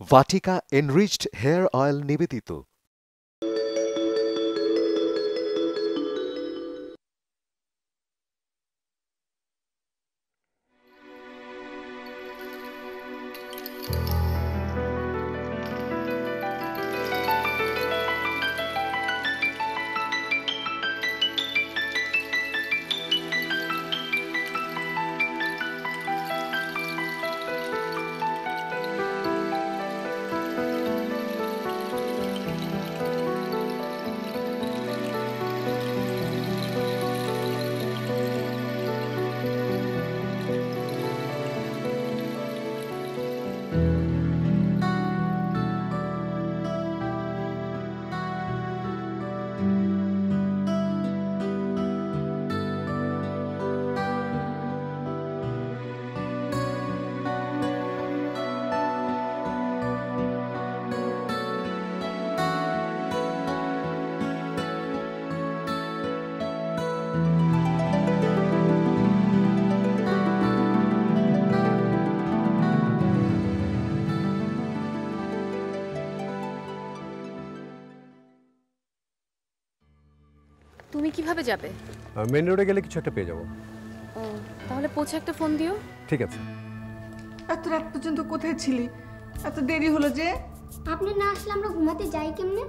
Vatika enriched hair oil নিবেদিত কীভাবে যাবে? মেন রোডে গেলে কিছু একটা পেয়ে যাব। ও তাহলে পৌঁছে একটা ফোন দিও। ঠিক আছে। এত রাত পর্যন্ত কোথায় ছিলি? এত দেরি হলো যে? আপনি না আসলে আমরা ঘুমাতে যাই কেমনে?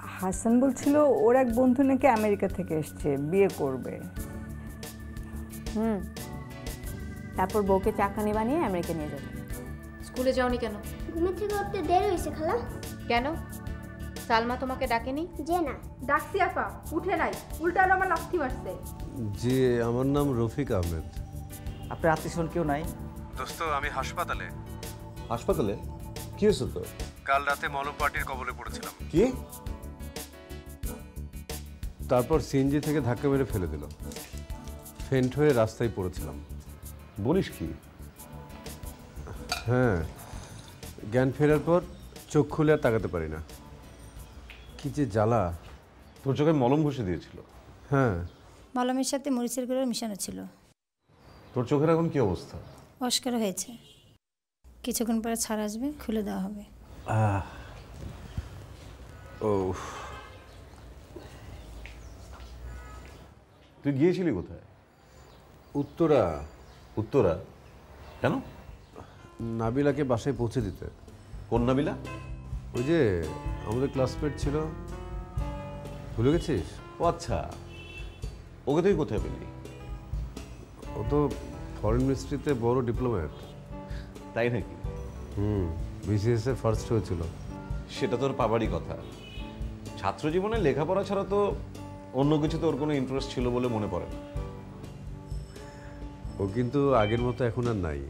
হাসান বলছিল ওর এক বন্ধু নাকি আমেরিকা থেকে এসছে বিয়ে করবে। হুম। তারপর বউকে চাকা চাকরানি বানিয়ে আমেরিকা নিয়ে যাবে। স্কুলে যাওনি কেন? ঘুমে থেকে উঠতে দেরি হয়েছে খালা। কেন? সালমা তোমাকে ডাকেনি? যে না। ডাকছি আপা উঠে নাই। উল্টা আমার লাথি মারছে। জি আমার নাম রফিক আহমেদ। আপনার আত্মীয় কেউ নাই? দোস্ত আমি হাসপাতালে। হাসপাতালে? কি হয়েছে তো কাল রাতে মলম পার্টির কবলে পড়েছিলাম। কি? তারপর সিএনজি থেকে ধাক্কা মেরে ফেলে দিল। ফেন্ট হয়ে রাস্তায় পড়েছিলাম। বলিস কি? হ্যাঁ জ্ঞান ফেরার পর চোখ খুলে আর তাকাতে পারি না। কি যে জ্বালা। তোর চোখে মলম ঘষে দিয়েছিল। হ্যাঁ। মলমের সাথে মরিচের গুঁড়ো মিশানো ছিল। তোর চোখের এখন কি অবস্থা? অস্কার হয়েছে। কিছুক্ষণ পরে ছাড় আসবে খুলে দেওয়া হবে। ও তুই গিয়েছিলি কোথায়? উত্তরা। উত্তরা? কেন? নাবিলাকে বাসায় পৌঁছে দিতে। কোন নাবিলা? ওই যে আমাদের ক্লাসমেট ছিল। ভুলে গেছিস? ও আচ্ছা। ওকে তুই কোথায় পেলি? ও তো ফরেন মিনিস্ট্রিতে বড় ডিপ্লোম্যাট তাই নাকি? হুম বিসিএস এ ফার্স্ট হয়েছিল। সেটা তোর পাবারই কথা। ছাত্র জীবনে লেখাপড়া ছাড়া তো অন্য কিছু তোর কোনো ইন্টারেস্ট ছিল বলে মনে পড়ে না। ও কিন্তু আগের মতো এখন আর নাই।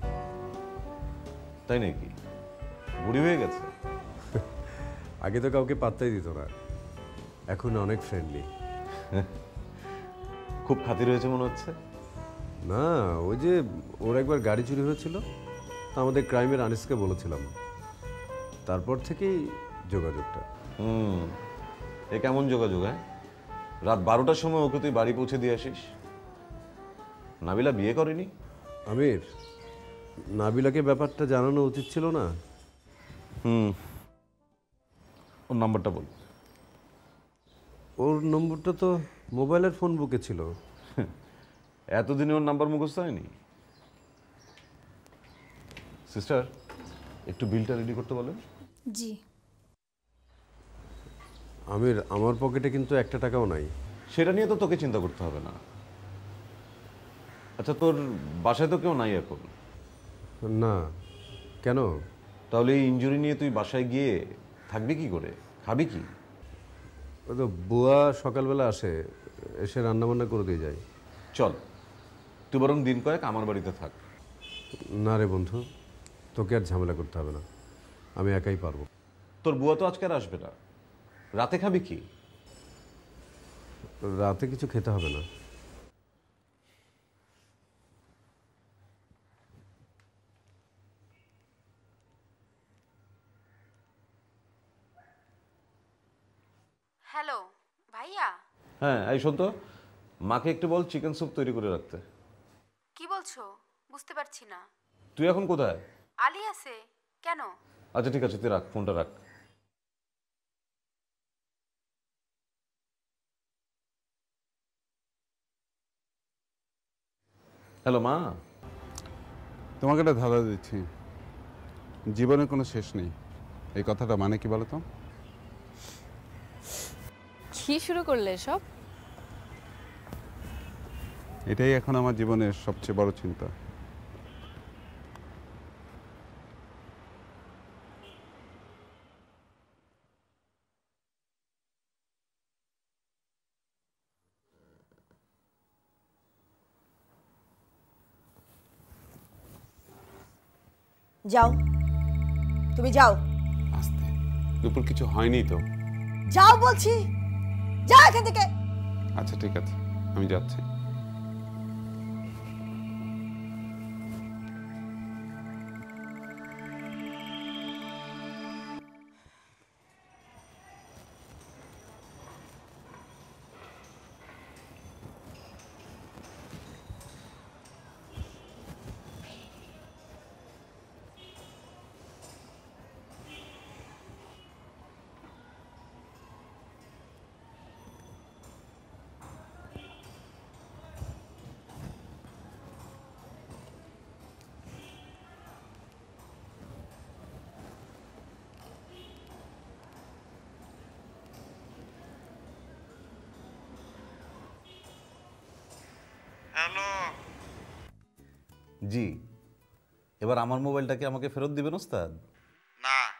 তাই নাকি? বুড়ি হয়ে গেছে? আগে তো কাউকে পাত্তাই দিত না। এখন অনেক ফ্রেন্ডলি খুব খাতির হয়েছে মনে হচ্ছে? না ওই যে ওর একবার গাড়ি চুরি হয়েছিল তা আমাদের ক্রাইমের আনিসকে বলেছিলাম। তারপর থেকেই যোগাযোগটা। হুম এ কেমন যোগাযোগ হ্যাঁ? রাত বারোটার সময় ওকে তুই বাড়ি পৌঁছে দিয়ে আসিস? নাবিলা বিয়ে করেনি? আমির নাবিলাকে ব্যাপারটা জানানো উচিত ছিল না? হুম। ওর নাম্বারটা বল। ওর নম্বরটা তো মোবাইলের ফোন বুকে ছিল। এতদিনে ওর নাম্বার মুখস্থ হয়নি? সিস্টার একটু বিলটা রেডি করতে বলেন। জি। আমির আমার পকেটে কিন্তু একটা টাকাও নাই। সেটা নিয়ে তো তোকে চিন্তা করতে হবে না। আচ্ছা তোর বাসায় তো কেউ নাই এখন? না। কেন? তাহলে এই ইঞ্জুরি নিয়ে তুই বাসায় গিয়ে থাকবি কি করে? খাবি কি? ওই তো বুয়া সকালবেলা আসে এসে রান্নাবান্না করে দিয়ে যায়। চল তুই বরং দিন কয়েক আমার বাড়িতে থাক। না রে বন্ধু তোকে আর ঝামেলা করতে হবে না। আমি একাই পারব। তোর বুয়া তো আজকে আর আসবে না। রাতে খাবি কি? রাতে কিছু খেতে হবে না হ্যালো ভাইয়া হ্যাঁ এই শোন তো। মাকে একটু বল চিকেন স্যুপ তৈরি করে রাখতে। কি বলছো? বুঝতে পারছি না। তুই এখন কোথায়? আলী আছে। কেন? আচ্ছা ঠিক আছে তুই রাখ ফোনটা রাখ। হ্যালো মা। তোমাকে একটা ধাঁধা দিচ্ছি। জীবনের কোনো শেষ নেই। এই কথাটা মানে কি বলো তো? কি শুরু করলে সব এটাই এখন আমার জীবনের সবচেয়ে বড় চিন্তা। যাও। তুমি যাও। আস্তে। দুপুর কিছু হয়নি তো? যাও বলছি। যাও এখান থেকে। আচ্ছা ঠিক আছে। আমি যাচ্ছি। হ্যালো। জি এবার আমার মোবাইলটাকে আমাকে ফেরত দিবেন ওস্তাদ? না।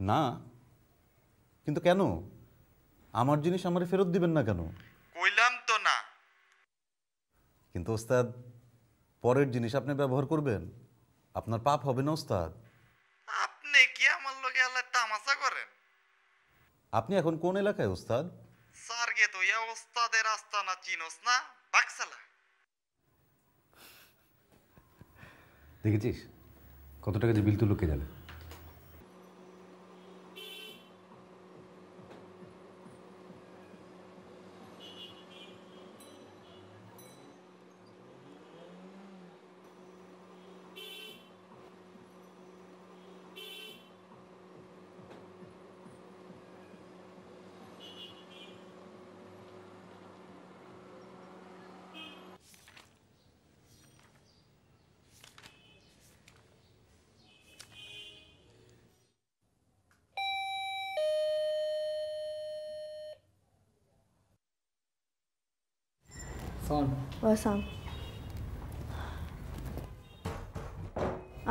না? কিন্তু কেন? আমার জিনিস আমারে ফেরত দিবেন না কেন? কইলাম তো না। কিন্তু ওস্তাদ পরের জিনিস আপনি ব্যবহার করবেন। আপনার পাপ হবে না ওস্তাদ। আপনি কি আমার লগে আল্লাহ তামাশা করেন? আপনি এখন কোন এলাকায় ওস্তাদ? সারগে তো ইয়া ওস্তাদের আস্তানা চিনোস না বাকসালা দেখেছিস? কত টাকা যে বিল তুলো কে জানে? ওয়াসাম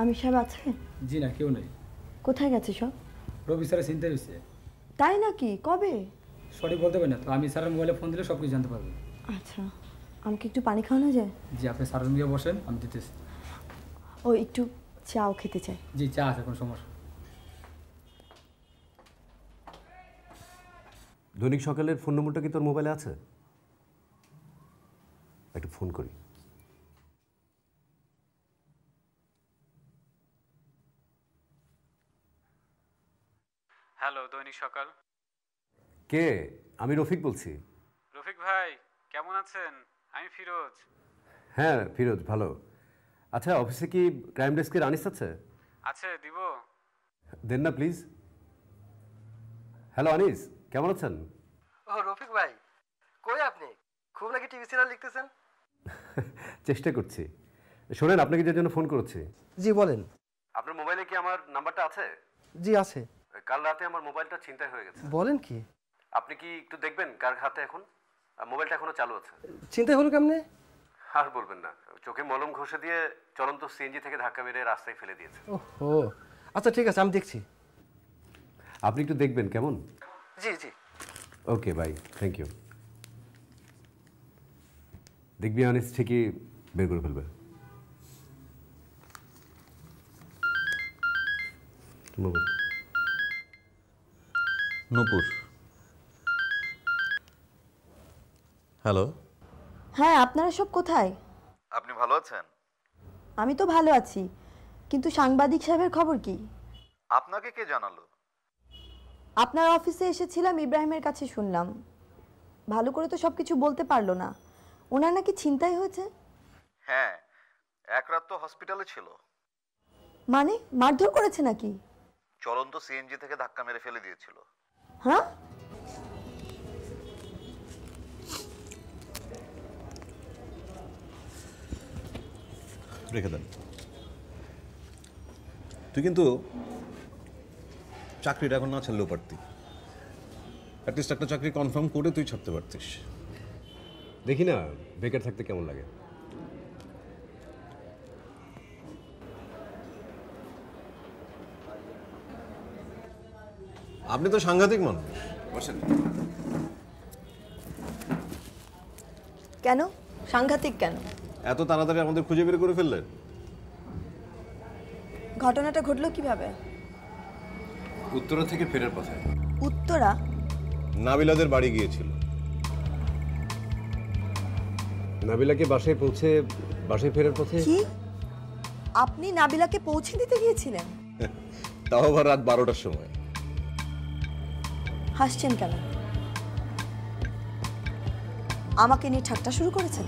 আমি সাহেব আছে? জি না কেউ নেই। কোথায় গেছে সব? রবি স্যারের চিন্তা হয়েছে। তাই নাকি? কবে? সঠিক বলতে পারি না তো। আমি স্যারের মোবাইলে ফোন দিলে সব কিছু জানতে পারবেন আচ্ছা। আমাকে একটু পানি খাওয়ানো যায়? জি আপনি স্যারের নিয়ে বসেন আমি দিতেছি। ও একটু চাও খেতে চাই। জি চা আছে কোনো সমস্যা দৈনিক সকালের ফোন নম্বরটা কি তোর মোবাইলে আছে? একটু ফোন করি। হ্যালো দৈনিক সকাল। কে? আমি রফিক বলছি। রফিক ভাই কেমন আছেন? আমি ফিরোজ। হ্যাঁ ফিরোজ ভালো। আচ্ছা অফিসে কি ক্রাইম ডেস্কের আনিস আছে? আছে দিব। দেন না প্লিজ। হ্যালো আনিস কেমন আছেন? ও রফিক ভাই কই আপনি? খুব নাকি টিভি সিরিয়াল লিখতেছেন চেষ্টা করছি। শোনেন আপনাকে যে জন্য ফোন করেছি। জি বলেন। আপনার মোবাইলে কি আমার নাম্বারটা আছে? জি আছে। কাল রাতে আমার মোবাইলটা ছিনতাই হয়ে গেছে। বলেন কি? আপনি কি একটু দেখবেন কার হাতে এখন? আর মোবাইলটা এখনও চালু আছে। চিন্তা হলো কেমনে? আর বলবেন না। চোখে মলম ঘষে দিয়ে চলন্ত সিএনজি থেকে ধাক্কা মেরে রাস্তায় ফেলে দিয়েছে। ও আচ্ছা ঠিক আছে আমি দেখছি। আপনি একটু দেখবেন কেমন? জি জি। Okay bye. Thank you. দেখবি আনিস ঠিকই বের করে ফেলবে। নূপুর। হ্যালো। হ্যাঁ আপনারা সব কোথায়? আপনি ভালো আছেন? আমি তো ভালো আছি কিন্তু সাংবাদিক সাহেবের খবর কি? আপনাকে কে জানালো? আপনার অফিসে এসেছিলাম ইব্রাহিমের কাছে শুনলাম। ভালো করে তো সব কিছু বলতে পারল না। ওনার নাকি ছিনতাই হয়েছে? হ্যাঁ এক রাত তো হসপিটালে ছিল। মানে মারধর করেছে নাকি? চলন্ত সিএনজি থেকে ধাক্কা মেরে ফেলে দিয়েছিল। হ্যাঁ? রেখে দেন। তুই কিন্তু চাকরিটা এখন না ছাড়লেও পারতি। অ্যাটলিস্ট একটা চাকরি কনফার্ম করে তুই ছাড়তে পারতিস। দেখি না বেকার থাকতে কেমন লাগে? আপনি তো সাংঘাতিক মানুষ। বসেন। কেন? সাংঘাতিক কেন? এত তাড়াতাড়ি আমাদের খুঁজে বের করে ফেললেন। ঘটনাটা ঘটলো কীভাবে? উত্তরা থেকে ফেরার পথে। উত্তরা? নাবিলাদের বাড়ি গিয়েছিল। নাবিলাকে বাসায় পৌঁছে বাসায় ফেরার পথে? কি? আপনি নাবিলাকে পৌঁছে দিতে গিয়েছিলেন? তাও আবার রাত বারোটার সময়। হাসছেন কেন? আমাকে নিয়ে ঠাট্টা শুরু করেছেন?